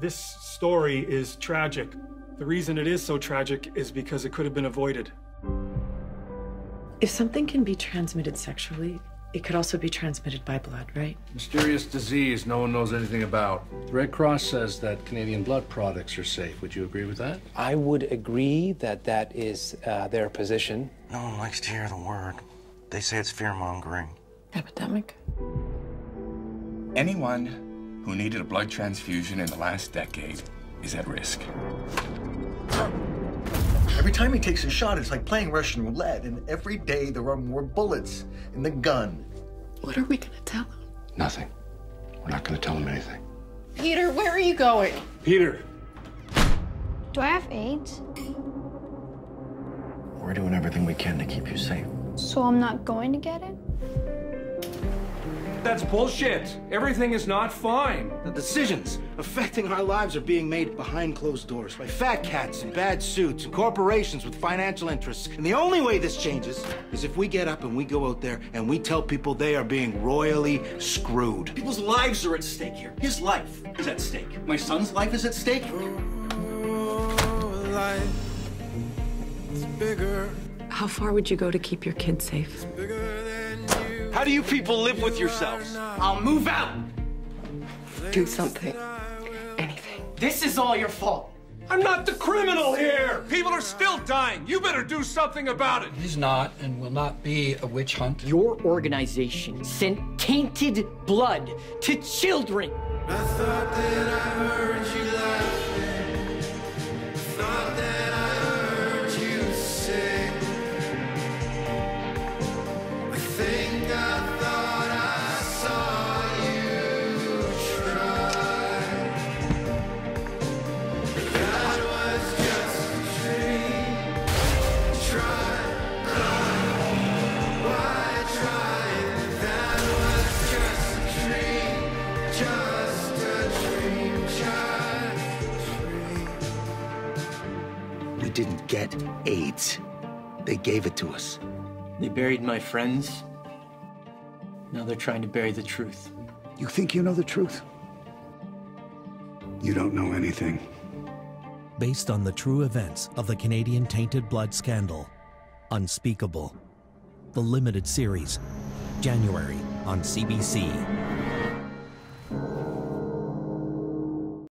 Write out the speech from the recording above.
This story is tragic. The reason it is so tragic is because it could have been avoided. If something can be transmitted sexually, it could also be transmitted by blood, right? Mysterious disease no one knows anything about. The Red Cross says that Canadian blood products are safe. Would you agree with that? I would agree that that is uh, their position. No one likes to hear the word. They say it's fear mongering. Epidemic? Anyone who needed a blood transfusion in the last decade is at risk. Every time he takes a shot, it's like playing Russian roulette, and every day there are more bullets in the gun. What are we gonna tell him? Nothing. We're not going to tell him anything. Peter, where are you going? Peter! Do I have AIDS? We're doing everything we can to keep you safe. So I'm not going to get it? That's bullshit. Everything is not fine. The decisions affecting our lives are being made behind closed doors by fat cats in bad suits and corporations with financial interests. And the only way this changes is if we get up and we go out there and we tell people they are being royally screwed. People's lives are at stake here. His life is at stake. My son's life is at stake. How far would you go to keep your kids safe? How do you people live with yourselves? I'll move out. Do something. Anything. This is all your fault. I'm not the criminal here. People are still dying. You better do something about it. It is not and will not be a witch hunt. Your organization sent tainted blood to children. We didn't get AIDS. They gave it to us. They buried my friends. Now they're trying to bury the truth. You think you know the truth? You don't know anything. Based on the true events of the Canadian tainted blood scandal, Unspeakable. The limited series, January on CBC.